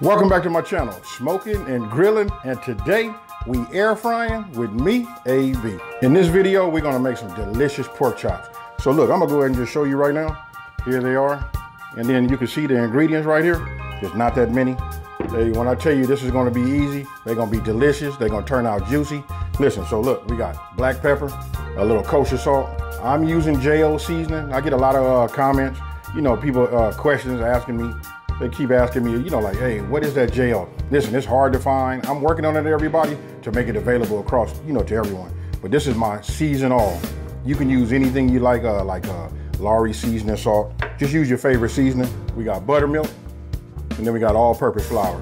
Welcome back to my channel, Smoking and Grilling, and today we air frying with me, AB. In this video, we're gonna make some delicious pork chops. So look, I'm gonna go ahead and just show you right now. Here they are. And then you can see the ingredients right here. There's not that many. Hey, when I tell you this is gonna be easy, they're gonna be delicious, they're gonna turn out juicy. Listen, so look, we got black pepper, a little kosher salt. I'm using JO seasoning. I get a lot of uh, comments, you know, people uh, questions asking me, they keep asking me, you know, like, hey, what is that JO? Listen, it's hard to find. I'm working on it, everybody, to make it available across, you know, to everyone. But this is my season all. You can use anything you like, uh, like uh, Lawry seasoning salt. Just use your favorite seasoning. We got buttermilk, and then we got all-purpose flour.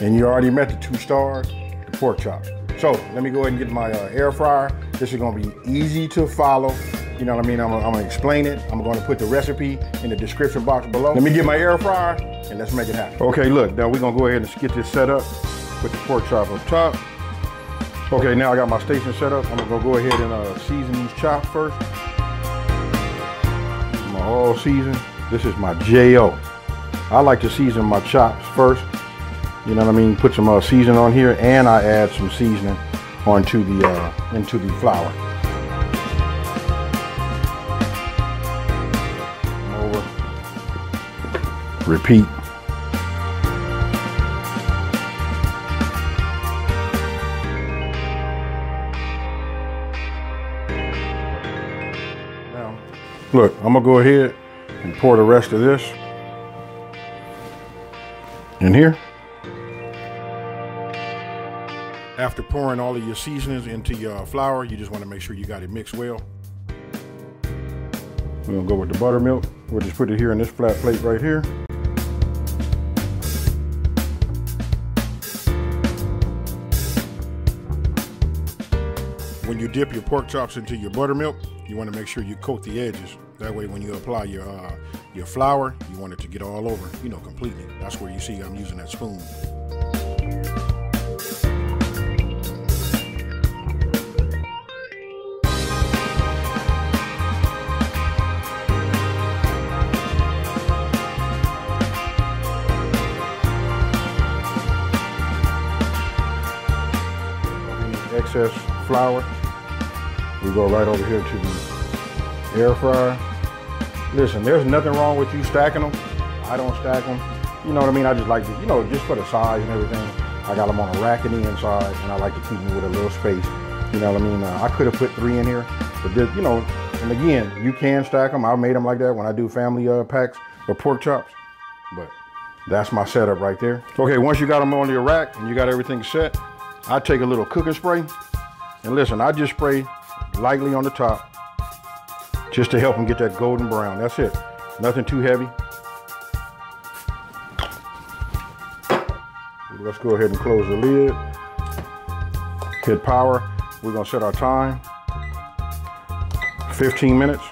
And you already met the two stars, the pork chops. So let me go ahead and get my uh, air fryer. This is gonna be easy to follow. You know what I mean? I'm, I'm, gonna explain it. I'm gonna put the recipe in the description box below. Let me get my air fryer and let's make it happen. Okay, look, now we're gonna go ahead and get this set up. Put the pork chop on top. Okay, now I got my station set up. I'm gonna go ahead and uh, season these chops first. My all season. This is my JO. I like to season my chops first. You know what I mean? Put some uh, seasoning on here and I add some seasoning onto the, uh, into the flour. Repeat. Now, look, I'm gonna go ahead and pour the rest of this in here. After pouring all of your seasonings into your flour, you just want to make sure you got it mixed well. We're gonna go with the buttermilk. We'll just put it here in this flat plate right here. When you dip your pork chops into your buttermilk, you want to make sure you coat the edges. That way, when you apply your uh, your flour, you want it to get all over, you know, completely. That's where you see I'm using that spoon. excess flour. We go right over here to the air fryer. Listen, there's nothing wrong with you stacking them. I don't stack them. You know what I mean? I just like to, you know, just for the size and everything. I got them on a rack in the inside, and I like to keep them with a little space. You know what I mean? Uh, I could have put three in here, but this, you know, and again, you can stack them. I made them like that when I do family uh, packs of pork chops, but that's my setup right there. Okay, once you got them on your rack and you got everything set, I take a little cooking spray, and listen, I just spray lightly on the top, just to help them get that golden brown. That's it. Nothing too heavy. Let's go ahead and close the lid. Hit power. We're gonna set our time. 15 minutes.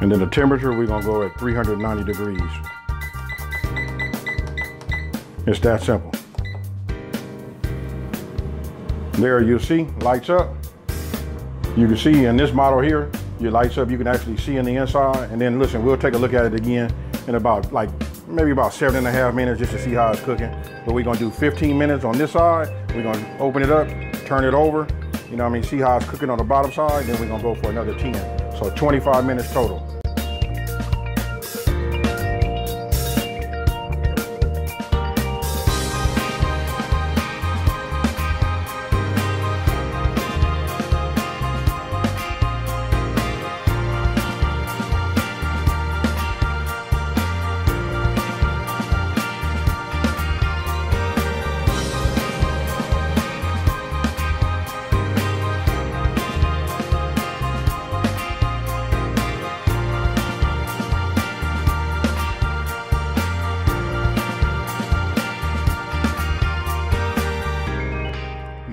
And then the temperature, we're gonna go at 390 degrees. It's that simple. There you see, lights up. You can see in this model here, your lights up, you can actually see in the inside. And then listen, we'll take a look at it again in about like, maybe about seven and a half minutes just to see how it's cooking. But we're gonna do 15 minutes on this side. We're gonna open it up, turn it over. You know what I mean? See how it's cooking on the bottom side. Then we're gonna go for another 10. So 25 minutes total.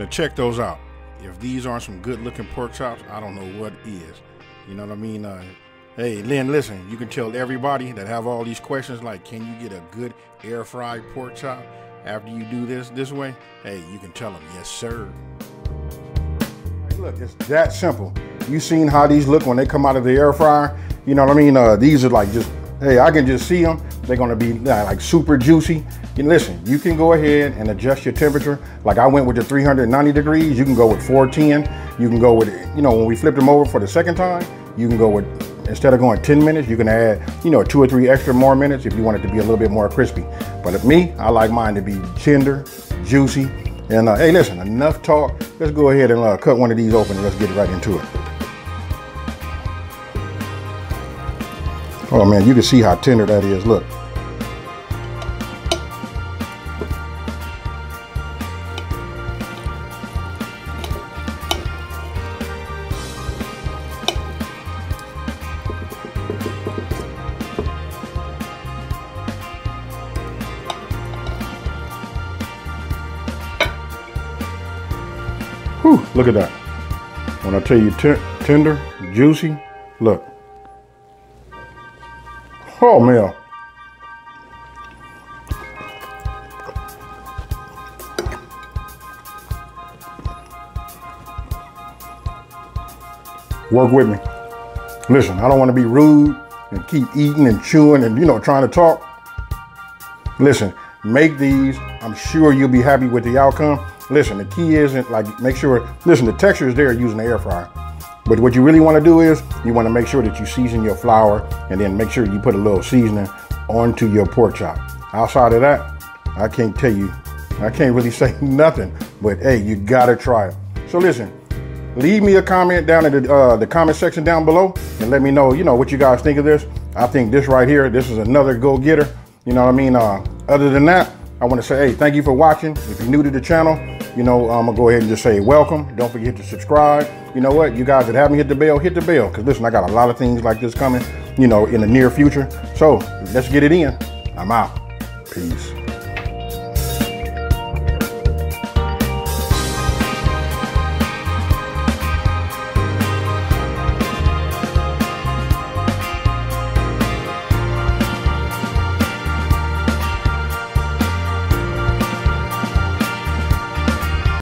Now check those out. If these aren't some good looking pork chops, I don't know what is. You know what I mean? Uh, hey, Lynn, listen, you can tell everybody that have all these questions like, can you get a good air fried pork chop after you do this this way? Hey, you can tell them, yes, sir. Look, it's that simple. you seen how these look when they come out of the air fryer. You know what I mean? Uh, these are like just, hey, I can just see them. They're gonna be like super juicy. And listen, you can go ahead and adjust your temperature. Like I went with the 390 degrees. You can go with 410. You can go with, you know, when we flipped them over for the second time, you can go with, instead of going 10 minutes, you can add, you know, two or three extra more minutes if you want it to be a little bit more crispy. But with me, I like mine to be tender, juicy. And uh, hey, listen, enough talk. Let's go ahead and uh, cut one of these open and let's get right into it. Oh man, you can see how tender that is. Look. Whew, look at that. When I tell you tender, juicy, look. Oh, man. Work with me. Listen, I don't want to be rude and keep eating and chewing and, you know, trying to talk. Listen, make these. I'm sure you'll be happy with the outcome. Listen, the key isn't like, make sure, listen, the texture is there using the air fryer. But what you really want to do is you want to make sure that you season your flour and then make sure you put a little seasoning onto your pork chop. Outside of that, I can't tell you, I can't really say nothing, but hey, you gotta try it. So listen, leave me a comment down in the, uh, the comment section down below and let me know, you know, what you guys think of this. I think this right here, this is another go-getter. You know what I mean? Uh, other than that, I want to say, hey, thank you for watching. If you're new to the channel, you know, I'm gonna go ahead and just say welcome. Don't forget to subscribe. You know what? You guys that haven't hit the bell, hit the bell. Cause listen, I got a lot of things like this coming, you know, in the near future. So let's get it in. I'm out. Peace.